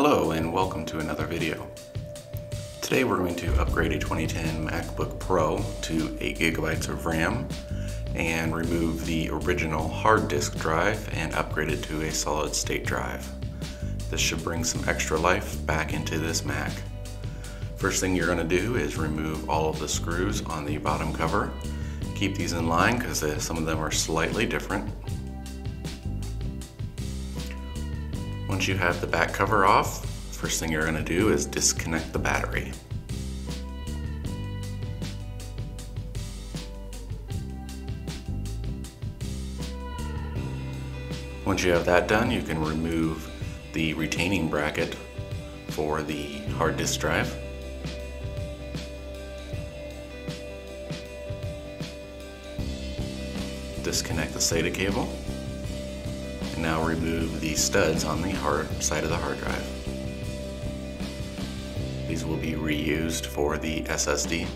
Hello and welcome to another video. Today we're going to upgrade a 2010 MacBook Pro to 8 gigabytes of RAM and remove the original hard disk drive and upgrade it to a solid state drive. This should bring some extra life back into this Mac. First thing you're going to do is remove all of the screws on the bottom cover. Keep these in line because uh, some of them are slightly different. Once you have the back cover off, first thing you're going to do is disconnect the battery. Once you have that done, you can remove the retaining bracket for the hard disk drive. Disconnect the SATA cable. Now remove the studs on the hard side of the hard drive. These will be reused for the SSD.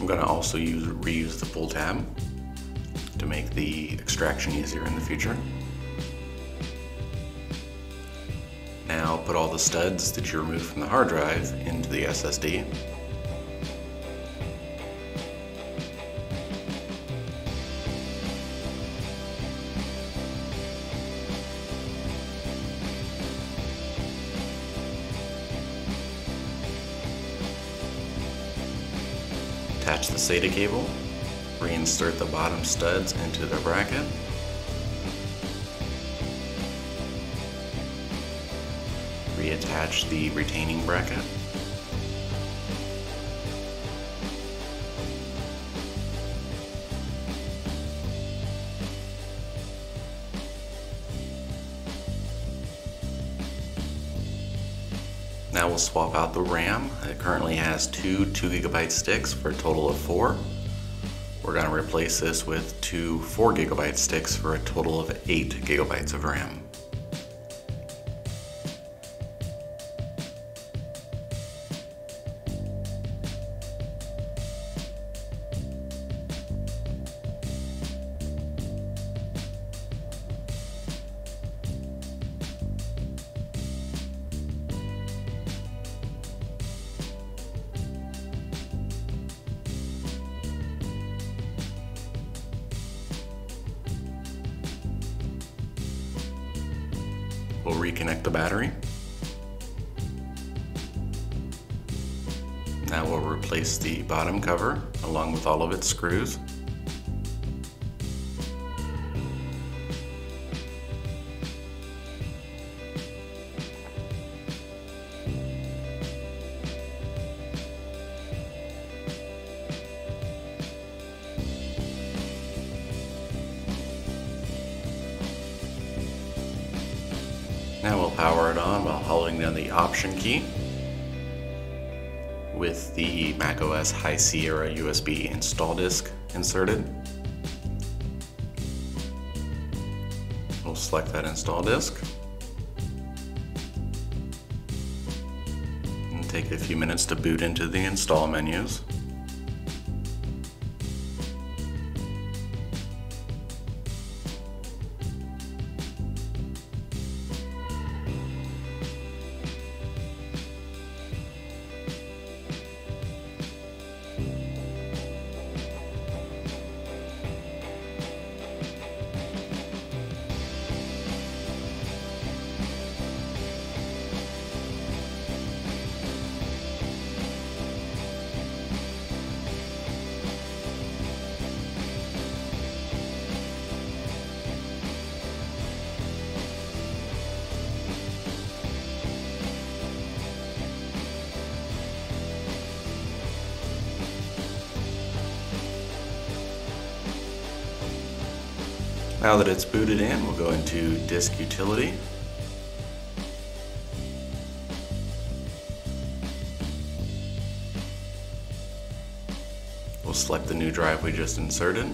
I'm going to also use reuse the pull tab to make the extraction easier in the future. Now put all the studs that you removed from the hard drive into the SSD. Attach the SATA cable, reinsert the bottom studs into the bracket. Reattach the retaining bracket. Now we'll swap out the RAM. It currently has two 2 gigabyte sticks for a total of four. We're going to replace this with two 4 gigabyte sticks for a total of 8 gigabytes of RAM. We'll reconnect the battery. Now we'll replace the bottom cover along with all of its screws. Power it on while holding down the Option key with the macOS High Sierra USB install disk inserted. We'll select that install disk. And take a few minutes to boot into the install menus. Now that it's booted in, we'll go into Disk Utility. We'll select the new drive we just inserted.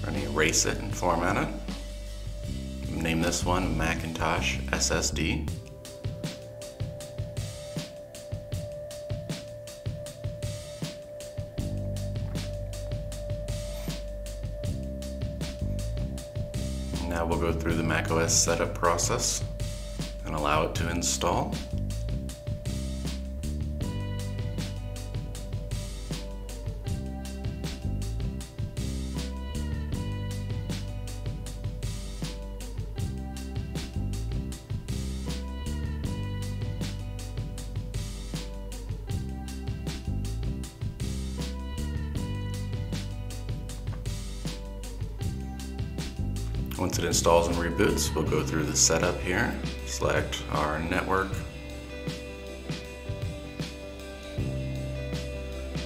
We're going to erase it and format it. name this one Macintosh SSD. Now we'll go through the macOS setup process and allow it to install. Once it installs and reboots, we'll go through the setup here, select our network.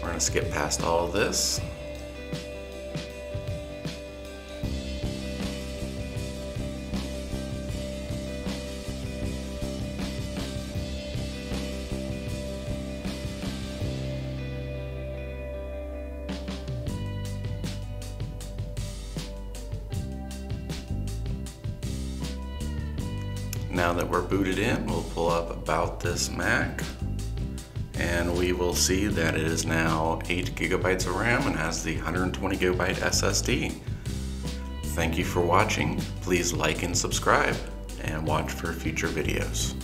We're going to skip past all of this. Now that we're booted in, we'll pull up About This Mac and we will see that it is now 8 gigabytes of RAM and has the 120 gigabyte SSD. Thank you for watching. Please like and subscribe and watch for future videos.